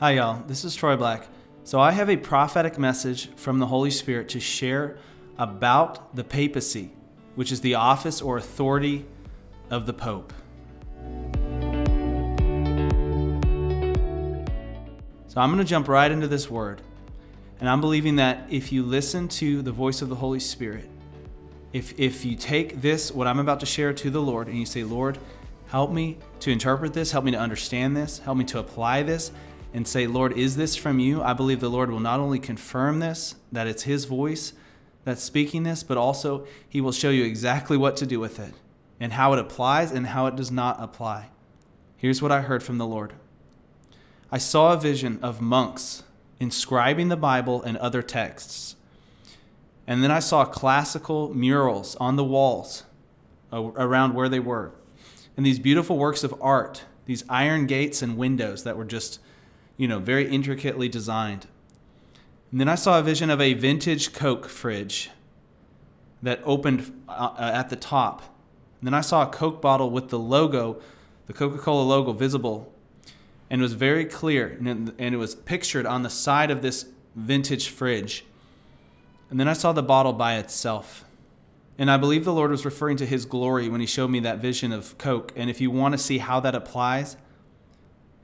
Hi, y'all. This is Troy Black. So, I have a prophetic message from the Holy Spirit to share about the papacy, which is the office or authority of the Pope. So, I'm going to jump right into this word. And I'm believing that if you listen to the voice of the Holy Spirit, if, if you take this, what I'm about to share, to the Lord, and you say, Lord, help me to interpret this, help me to understand this, help me to apply this, and say, Lord, is this from you? I believe the Lord will not only confirm this, that it's His voice that's speaking this, but also He will show you exactly what to do with it and how it applies and how it does not apply. Here's what I heard from the Lord I saw a vision of monks inscribing the Bible and other texts. And then I saw classical murals on the walls uh, around where they were. And these beautiful works of art, these iron gates and windows that were just you know, very intricately designed. And then I saw a vision of a vintage Coke fridge that opened uh, uh, at the top. And then I saw a Coke bottle with the logo, the Coca Cola logo, visible. And it was very clear. And it was pictured on the side of this vintage fridge. And then I saw the bottle by itself. And I believe the Lord was referring to his glory when he showed me that vision of Coke. And if you want to see how that applies,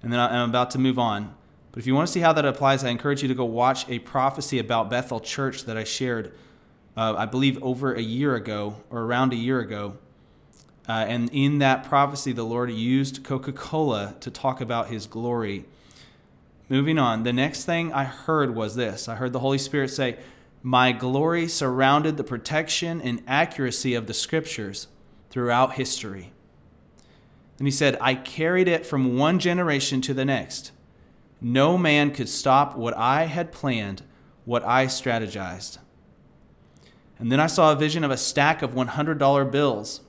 and then I'm about to move on. But if you want to see how that applies, I encourage you to go watch a prophecy about Bethel Church that I shared, uh, I believe, over a year ago or around a year ago. Uh, and in that prophecy, the Lord used Coca Cola to talk about his glory. Moving on, the next thing I heard was this I heard the Holy Spirit say, My glory surrounded the protection and accuracy of the scriptures throughout history. And he said, I carried it from one generation to the next. No man could stop what I had planned, what I strategized. And then I saw a vision of a stack of $100 bills.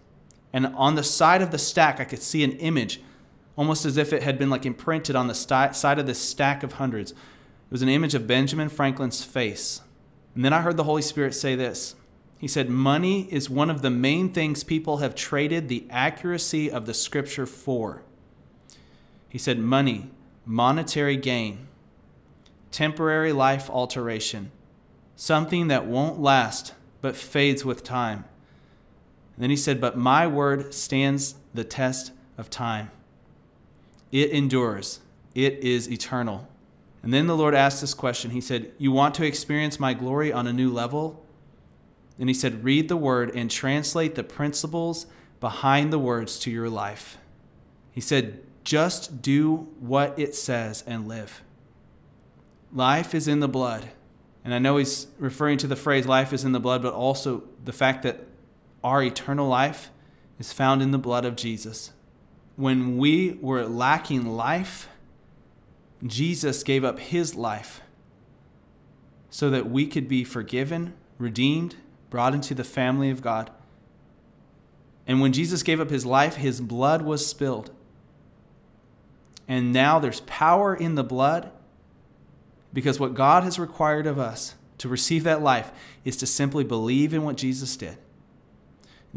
And on the side of the stack, I could see an image, almost as if it had been like imprinted on the side of this stack of hundreds. It was an image of Benjamin Franklin's face. And then I heard the Holy Spirit say this. He said, Money is one of the main things people have traded the accuracy of the scripture for. He said, Money monetary gain, temporary life alteration, something that won't last but fades with time. And then he said, But my word stands the test of time. It endures, it is eternal. And then the Lord asked this question. He said, You want to experience my glory on a new level? And he said, Read the word and translate the principles behind the words to your life. He said, just do what it says and live. Life is in the blood. And I know he's referring to the phrase life is in the blood, but also the fact that our eternal life is found in the blood of Jesus. When we were lacking life, Jesus gave up his life so that we could be forgiven, redeemed, brought into the family of God. And when Jesus gave up his life, his blood was spilled and now there's power in the blood because what God has required of us to receive that life is to simply believe in what Jesus did.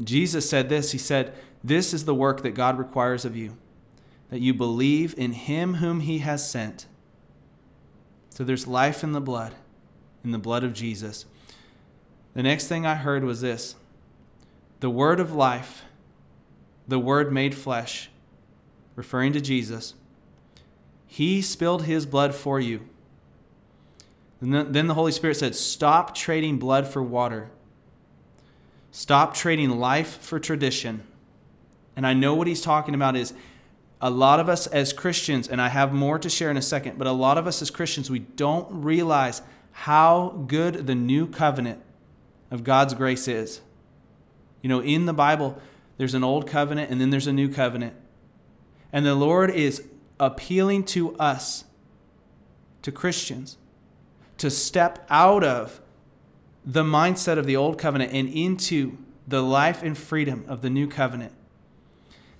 Jesus said this He said, This is the work that God requires of you, that you believe in Him whom He has sent. So there's life in the blood, in the blood of Jesus. The next thing I heard was this the word of life, the word made flesh, referring to Jesus he spilled his blood for you. And then the Holy Spirit said, Stop trading blood for water. Stop trading life for tradition. And I know what he's talking about is a lot of us as Christians, and I have more to share in a second, but a lot of us as Christians, we don't realize how good the new covenant of God's grace is. You know, in the Bible, there's an old covenant and then there's a new covenant. And the Lord is appealing to us, to Christians, to step out of the mindset of the old covenant and into the life and freedom of the new covenant.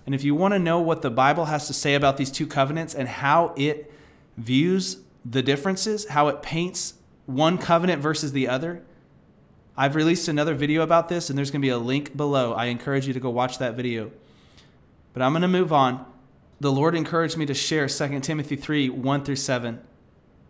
And if you want to know what the Bible has to say about these two covenants and how it views the differences, how it paints one covenant versus the other, I've released another video about this, and there's going to be a link below. I encourage you to go watch that video. But I'm going to move on the Lord encouraged me to share 2 Timothy 3 1 through 7.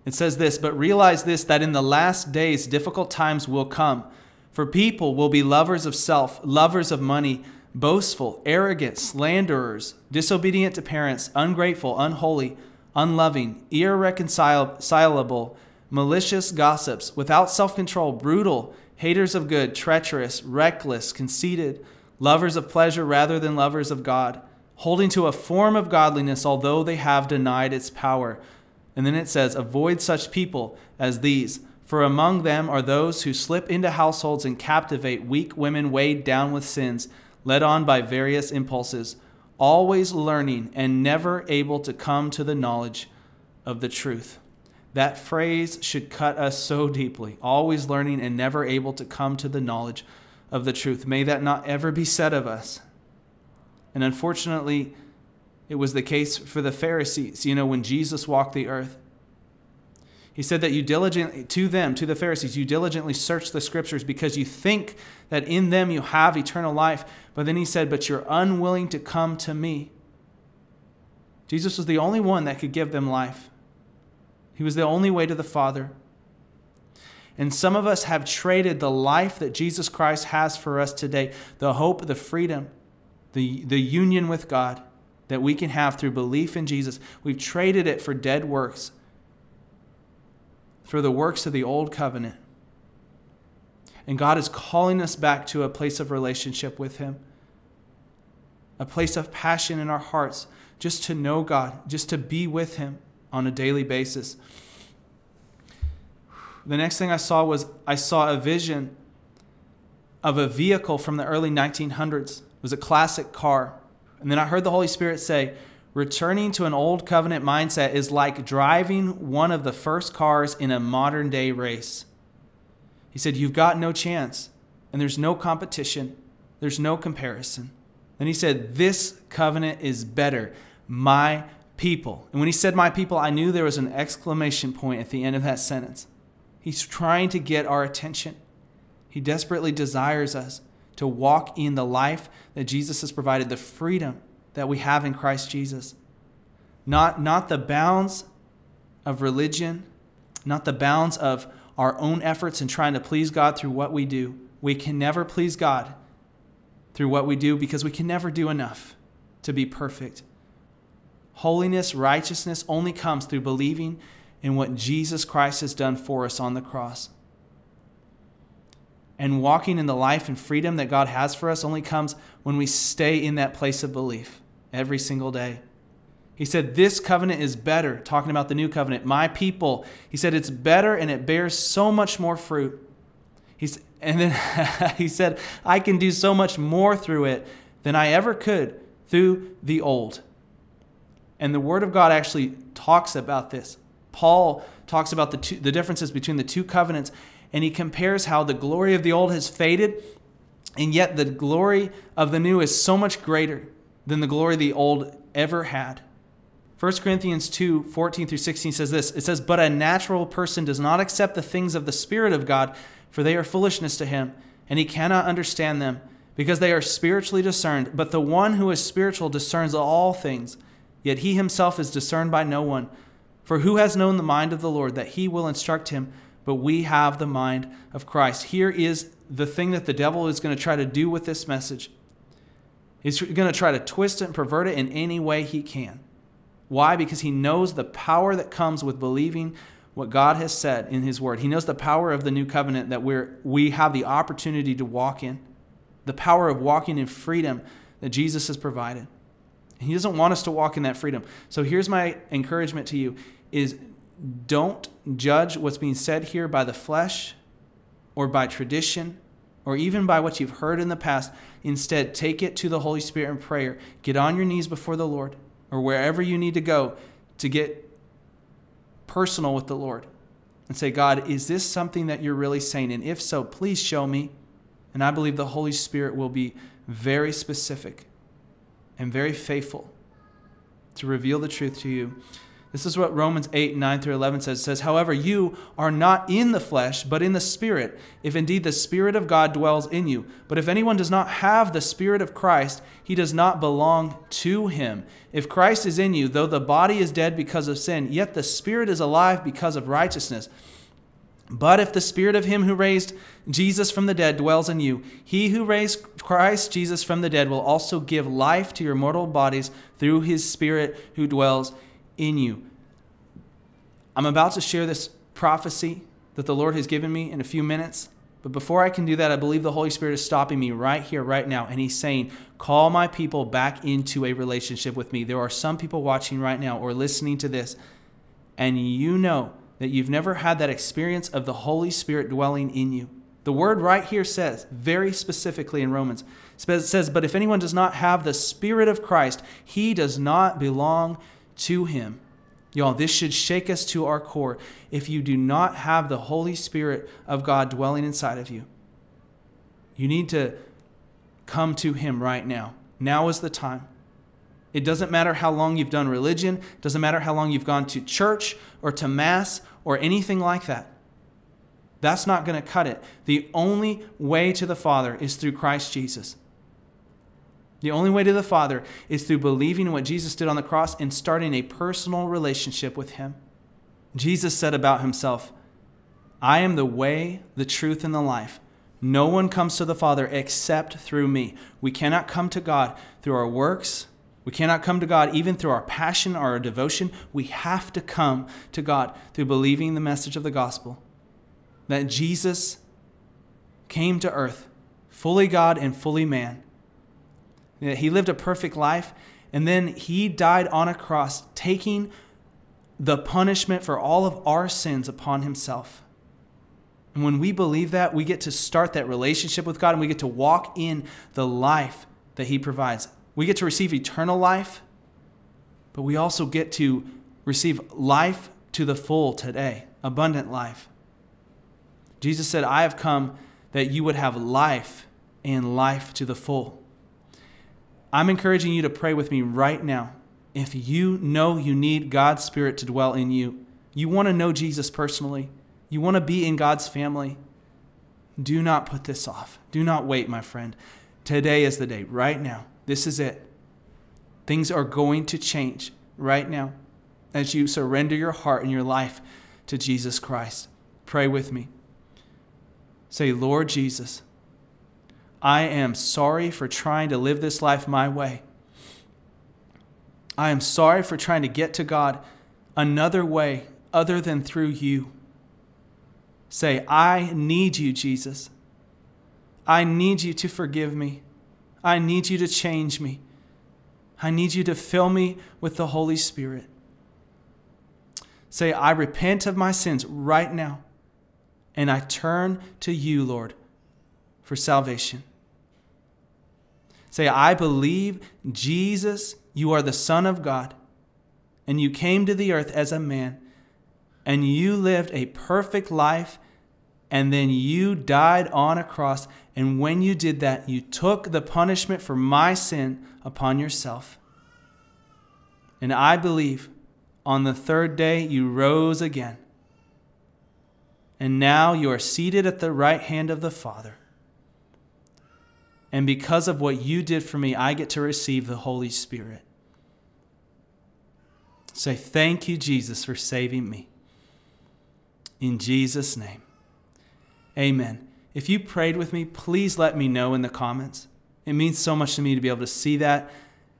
It says this, but realize this that in the last days difficult times will come. For people will be lovers of self, lovers of money, boastful, arrogant, slanderers, disobedient to parents, ungrateful, unholy, unloving, irreconcilable, malicious gossips, without self control, brutal, haters of good, treacherous, reckless, conceited, lovers of pleasure rather than lovers of God, holding to a form of godliness, although they have denied its power. And then it says, Avoid such people as these. For among them are those who slip into households and captivate weak women weighed down with sins, led on by various impulses, always learning and never able to come to the knowledge of the truth. That phrase should cut us so deeply. Always learning and never able to come to the knowledge of the truth. May that not ever be said of us. And unfortunately, it was the case for the Pharisees. You know, when Jesus walked the earth, he said that you diligently, to them, to the Pharisees, you diligently search the scriptures because you think that in them you have eternal life. But then he said, but you're unwilling to come to me. Jesus was the only one that could give them life. He was the only way to the Father. And some of us have traded the life that Jesus Christ has for us today, the hope, the freedom, the, the union with God that we can have through belief in Jesus. We've traded it for dead works, for the works of the old covenant. And God is calling us back to a place of relationship with Him, a place of passion in our hearts, just to know God, just to be with Him on a daily basis. The next thing I saw was I saw a vision of a vehicle from the early 1900s. It was a classic car. And then I heard the Holy Spirit say, returning to an old covenant mindset is like driving one of the first cars in a modern day race. He said, You've got no chance, and there's no competition, there's no comparison. Then he said, This covenant is better. My people. And when he said my people, I knew there was an exclamation point at the end of that sentence. He's trying to get our attention. He desperately desires us to walk in the life that Jesus has provided, the freedom that we have in Christ Jesus. Not, not the bounds of religion, not the bounds of our own efforts in trying to please God through what we do. We can never please God through what we do because we can never do enough to be perfect. Holiness, righteousness only comes through believing in what Jesus Christ has done for us on the cross. And walking in the life and freedom that God has for us only comes when we stay in that place of belief every single day. He said, This covenant is better, talking about the new covenant. My people, he said, it's better and it bears so much more fruit. He's, and then he said, I can do so much more through it than I ever could through the old. And the Word of God actually talks about this. Paul talks about the, two, the differences between the two covenants, and he compares how the glory of the old has faded, and yet the glory of the new is so much greater than the glory the old ever had. 1 Corinthians 2 14 through 16 says this It says, But a natural person does not accept the things of the Spirit of God, for they are foolishness to him, and he cannot understand them, because they are spiritually discerned. But the one who is spiritual discerns all things Yet he himself is discerned by no one. For who has known the mind of the Lord that he will instruct him? But we have the mind of Christ. Here is the thing that the devil is going to try to do with this message. He's going to try to twist it and pervert it in any way he can. Why? Because he knows the power that comes with believing what God has said in his word. He knows the power of the new covenant that we're, we have the opportunity to walk in, the power of walking in freedom that Jesus has provided. He doesn't want us to walk in that freedom. So here's my encouragement to you is don't judge what's being said here by the flesh or by tradition or even by what you've heard in the past. Instead, take it to the Holy Spirit in prayer. Get on your knees before the Lord or wherever you need to go to get personal with the Lord and say, God, is this something that you're really saying? And if so, please show me. And I believe the Holy Spirit will be very specific and very faithful to reveal the truth to you. This is what Romans 8, 9 through 11 says. It says, However, you are not in the flesh, but in the Spirit, if indeed the Spirit of God dwells in you. But if anyone does not have the Spirit of Christ, he does not belong to him. If Christ is in you, though the body is dead because of sin, yet the Spirit is alive because of righteousness. But if the Spirit of him who raised Jesus from the dead dwells in you, he who raised Christ Jesus from the dead will also give life to your mortal bodies through his Spirit who dwells in you. I'm about to share this prophecy that the Lord has given me in a few minutes. But before I can do that, I believe the Holy Spirit is stopping me right here, right now. And He's saying, Call my people back into a relationship with me. There are some people watching right now or listening to this, and you know that you've never had that experience of the Holy Spirit dwelling in you. The word right here says, very specifically in Romans, it says, But if anyone does not have the Spirit of Christ, he does not belong to him. Y'all, this should shake us to our core. If you do not have the Holy Spirit of God dwelling inside of you, you need to come to Him right now. Now is the time. It doesn't matter how long you've done religion, doesn't matter how long you've gone to church or to Mass or anything like that. That's not going to cut it. The only way to the Father is through Christ Jesus. The only way to the Father is through believing what Jesus did on the cross and starting a personal relationship with Him. Jesus said about Himself, I am the way, the truth, and the life. No one comes to the Father except through me. We cannot come to God through our works. We cannot come to God even through our passion or our devotion. We have to come to God through believing the message of the gospel that Jesus came to earth, fully God and fully man he lived a perfect life, and then he died on a cross, taking the punishment for all of our sins upon himself. And when we believe that, we get to start that relationship with God and we get to walk in the life that he provides. We get to receive eternal life, but we also get to receive life to the full today, abundant life. Jesus said, I have come that you would have life and life to the full. I'm encouraging you to pray with me right now. If you know you need God's Spirit to dwell in you, you want to know Jesus personally, you want to be in God's family, do not put this off. Do not wait, my friend. Today is the day, right now. This is it. Things are going to change right now as you surrender your heart and your life to Jesus Christ. Pray with me. Say, Lord Jesus, I am sorry for trying to live this life my way. I am sorry for trying to get to God another way other than through you. Say, I need you, Jesus. I need you to forgive me. I need you to change me. I need you to fill me with the Holy Spirit. Say, I repent of my sins right now, and I turn to you, Lord, for salvation. Say, I believe, Jesus, you are the Son of God, and you came to the earth as a man, and you lived a perfect life, and then you died on a cross. And when you did that, you took the punishment for my sin upon yourself. And I believe on the third day you rose again. And now you are seated at the right hand of the Father. And because of what you did for me, I get to receive the Holy Spirit. Say, Thank you, Jesus, for saving me. In Jesus' name. Amen. If you prayed with me, please let me know in the comments. It means so much to me to be able to see that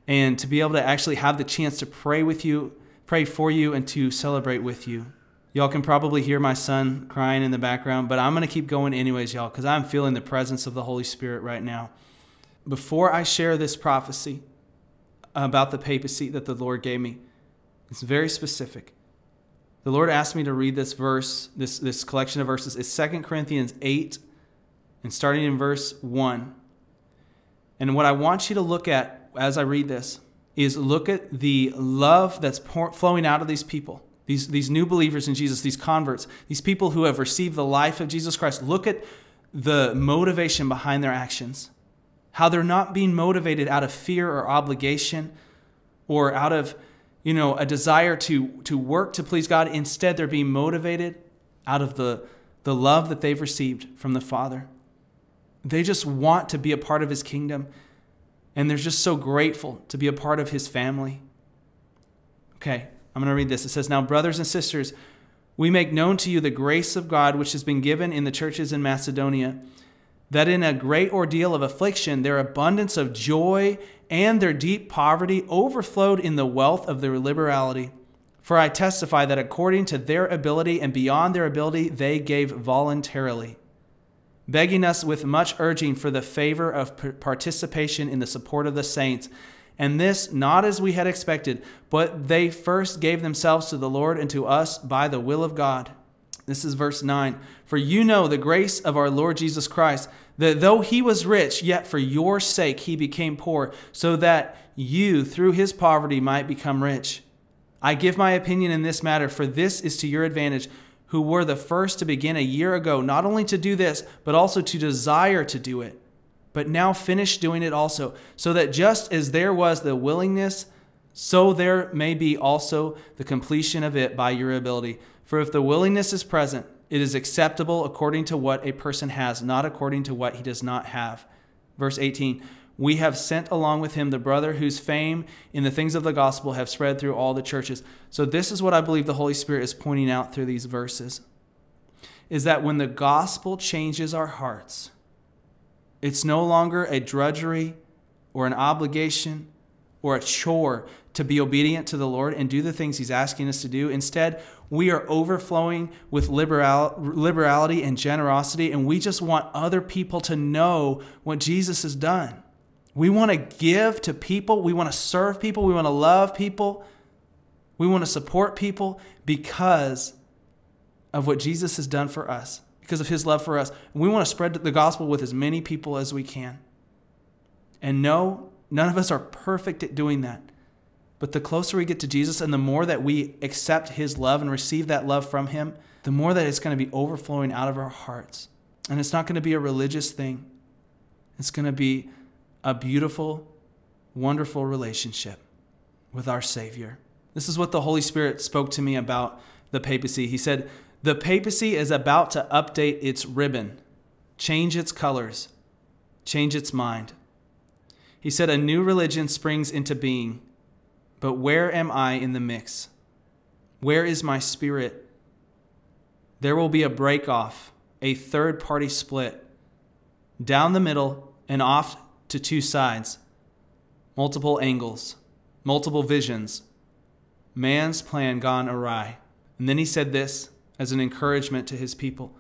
and to be able to actually have the chance to pray with you, pray for you, and to celebrate with you. Y'all can probably hear my son crying in the background, but I'm going to keep going anyways, y'all, because I'm feeling the presence of the Holy Spirit right now. Before I share this prophecy about the papacy that the Lord gave me, it's very specific. The Lord asked me to read this verse, this, this collection of verses. It's 2 Corinthians 8, and starting in verse 1. And what I want you to look at as I read this is look at the love that's flowing out of these people these, these new believers in Jesus, these converts, these people who have received the life of Jesus Christ, look at the motivation behind their actions. How they're not being motivated out of fear or obligation or out of you know, a desire to, to work to please God. Instead, they're being motivated out of the, the love that they've received from the Father. They just want to be a part of His kingdom, and they're just so grateful to be a part of His family. Okay, I'm going to read this. It says, Now, brothers and sisters, we make known to you the grace of God which has been given in the churches in Macedonia, that in a great ordeal of affliction, their abundance of joy and their deep poverty overflowed in the wealth of their liberality. For I testify that according to their ability and beyond their ability, they gave voluntarily, begging us with much urging for the favor of participation in the support of the saints and this not as we had expected, but they first gave themselves to the Lord and to us by the will of God. This is verse 9. For you know the grace of our Lord Jesus Christ, that though he was rich, yet for your sake he became poor, so that you through his poverty might become rich. I give my opinion in this matter, for this is to your advantage, who were the first to begin a year ago, not only to do this, but also to desire to do it but now finish doing it also, so that just as there was the willingness, so there may be also the completion of it by your ability. For if the willingness is present, it is acceptable according to what a person has, not according to what he does not have. Verse 18 We have sent along with him the brother whose fame in the things of the gospel have spread through all the churches. So, this is what I believe the Holy Spirit is pointing out through these verses is that when the gospel changes our hearts, it's no longer a drudgery or an obligation or a chore to be obedient to the Lord and do the things He's asking us to do. Instead, we are overflowing with liberal, liberality and generosity, and we just want other people to know what Jesus has done. We want to give to people, we want to serve people, we want to love people, we want to support people because of what Jesus has done for us because of his love for us. And we want to spread the gospel with as many people as we can. And no, none of us are perfect at doing that. But the closer we get to Jesus and the more that we accept his love and receive that love from him, the more that it's going to be overflowing out of our hearts. And it's not going to be a religious thing, it's going to be a beautiful, wonderful relationship with our Savior. This is what the Holy Spirit spoke to me about the papacy. He said, the papacy is about to update its ribbon, change its colors, change its mind. He said, A new religion springs into being, but where am I in the mix? Where is my spirit? There will be a break off, a third party split, down the middle and off to two sides, multiple angles, multiple visions, man's plan gone awry. And then he said this as an encouragement to his people.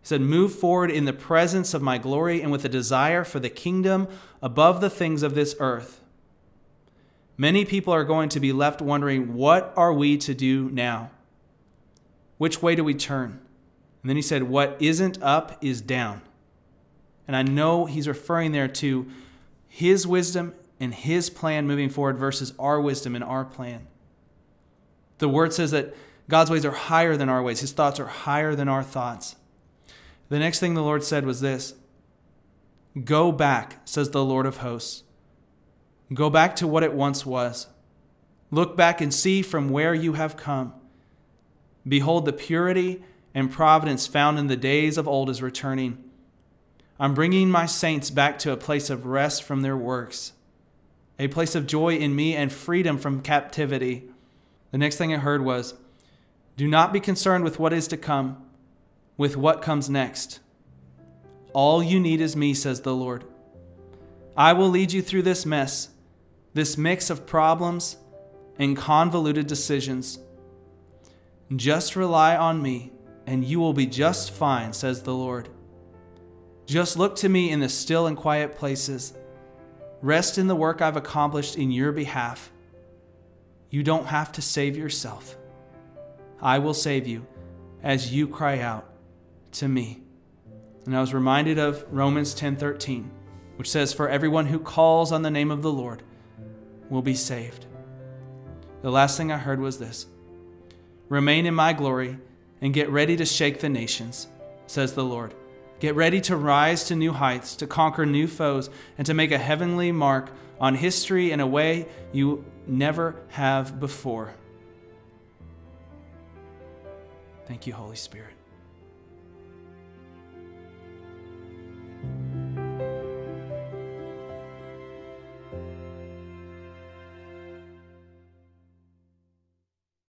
He said, Move forward in the presence of my glory and with a desire for the kingdom above the things of this earth. Many people are going to be left wondering, What are we to do now? Which way do we turn? And then he said, What isn't up is down. And I know he's referring there to his wisdom and his plan moving forward versus our wisdom and our plan. The word says that God's ways are higher than our ways, His thoughts are higher than our thoughts. The next thing the Lord said was this Go back, says the Lord of hosts. Go back to what it once was. Look back and see from where you have come. Behold, the purity and providence found in the days of old is returning. I'm bringing my saints back to a place of rest from their works, a place of joy in me and freedom from captivity. The next thing I heard was, do not be concerned with what is to come, with what comes next. All you need is me, says the Lord. I will lead you through this mess, this mix of problems and convoluted decisions. Just rely on me, and you will be just fine, says the Lord. Just look to me in the still and quiet places. Rest in the work I've accomplished in your behalf. You don't have to save yourself. I will save you as you cry out to me. And I was reminded of Romans 10:13, which says for everyone who calls on the name of the Lord will be saved. The last thing I heard was this. Remain in my glory and get ready to shake the nations, says the Lord. Get ready to rise to new heights, to conquer new foes, and to make a heavenly mark on history in a way you never have before. Thank you, Holy Spirit.